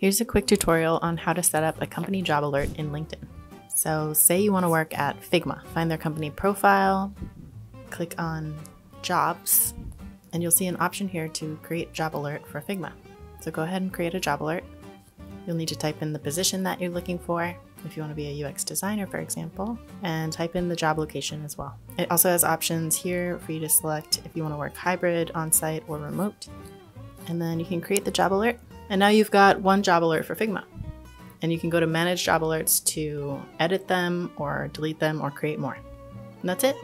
Here's a quick tutorial on how to set up a company job alert in LinkedIn. So say you want to work at Figma, find their company profile, click on jobs, and you'll see an option here to create job alert for Figma. So go ahead and create a job alert. You'll need to type in the position that you're looking for, if you want to be a UX designer, for example, and type in the job location as well. It also has options here for you to select if you want to work hybrid, on-site, or remote. And then you can create the job alert. And now you've got one job alert for Figma. And you can go to manage job alerts to edit them or delete them or create more. And that's it.